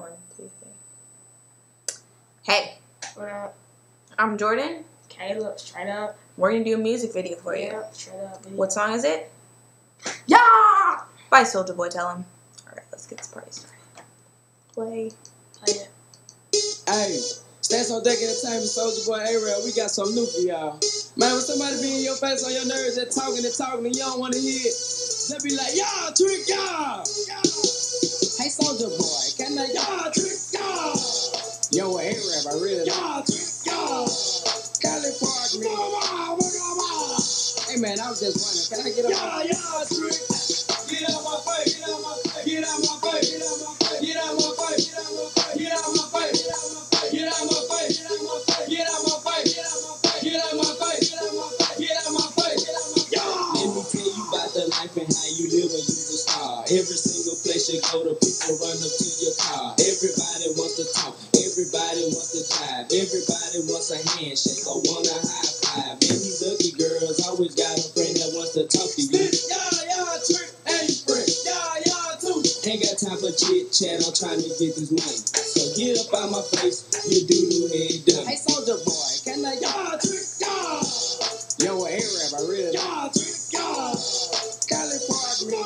One, two, three. Hey, What up? I'm Jordan. Caleb, straight up. We're gonna do a music video for you. Yeah, straight up. Video. What song is it? Yeah! By Soulja Boy. Tell him. All right, let's get this party started. Play. Play it. Hey, Stacks on Deck Entertainment, Soulja Boy A-Rail, we got some new for y'all. Man, when somebody be in your face on your nerves and talking and talking and you don't want to hear it, they be like, y'all, trick y'all. I was just wondering, can I get up? Y'all, y'all, trick. Get out my face, get out my face, get out my face, get out my face, get out my face, get out my face, get out my face, get out my face, get out my face, get out my face, get out my face, get out my face, get out my face, get out my face, get out my face, get out my face. Let me tell you about the life and how you live when you a star. Every single place you go, the people run up to your car. Everybody wants to talk, everybody wants to jive, everybody wants a handshake or want a high five. And these ugly girls always got a wants to talk to you. Yeah, yeah, trick, ain't friend. Yeah, yeah, too. Ain't got time for chit chat. I'm trying to get this money. So get up out my face, you do do head done. Hey, Soulja Boy, can I? Yeah, trick, yeah. Yo, A-Rap, I really. Yeah, trick, yeah. Cali Park, man.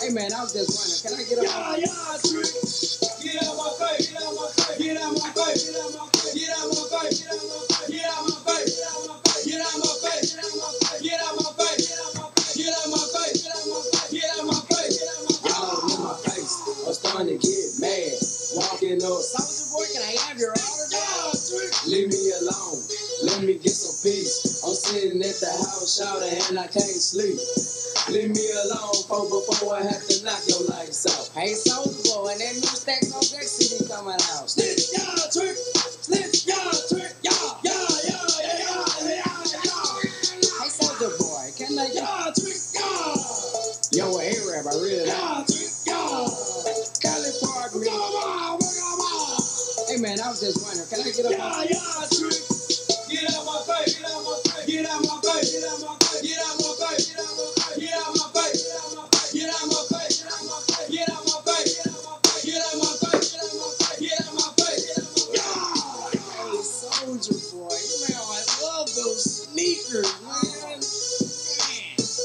Hey, man, I was just wondering, can I get up? Yeah, yeah, trick. Get out my face, get out my face, get out my face, get out my face, get out my face, Up. Soulja Boy, can I have your autograph? Leave me alone. Let me get some peace. I'm sitting at the house shouting and I can't sleep. Leave me alone, for before I have to knock your lights out. Hey, Soulja Boy, and that new Stacks on Deck CD coming out. Snitch, y'all, trick. Snitch, y'all, trick. Y'all, y'all, y'all, y'all, y'all, y'all. Hey, Soulja Boy, can I y'all, trick, y'all? Yo, A-Rap, I really Y'all, man, I was just wondering, can I get up? Yeah, yeah, trick. Get out my face, get out my face, get out my face, get out my face, get out my face, get out my face, get out my face, get out my face, get out my face, get out my face, get out my face, get out my face, get out my face, get out my face, get out my face, get out my face. Hey, Soulja Boy, man, I love those sneakers, man.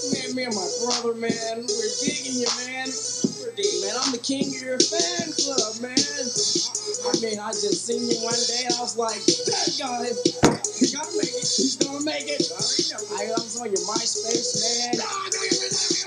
Man, me and my brother, man, we're digging you, man. We're digging, man. I'm the king of your fan club, man. I mean, I just seen you one day, I was like, that he's gonna make it. He's gonna make it. I, I was on your MySpace, man.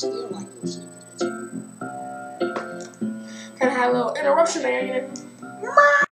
Still like those sneakers. Kind of had a little interruption there. You know?